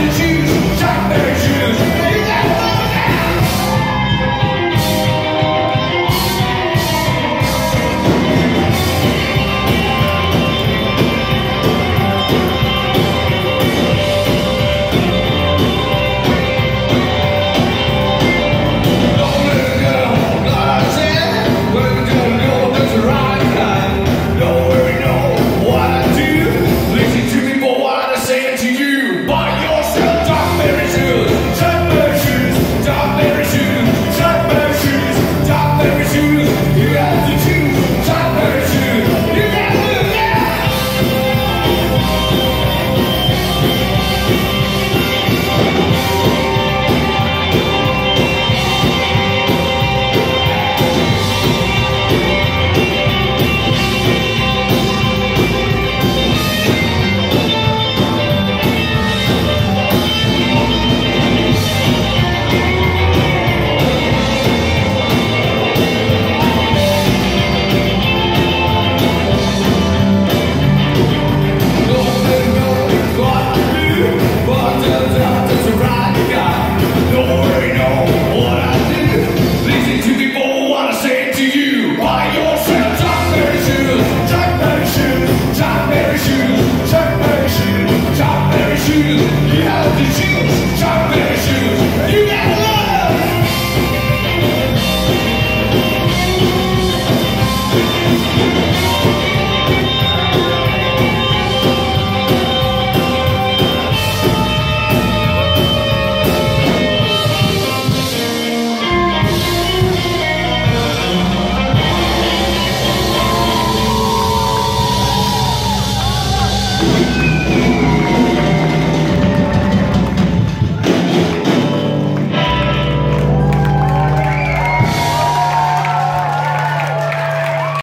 did you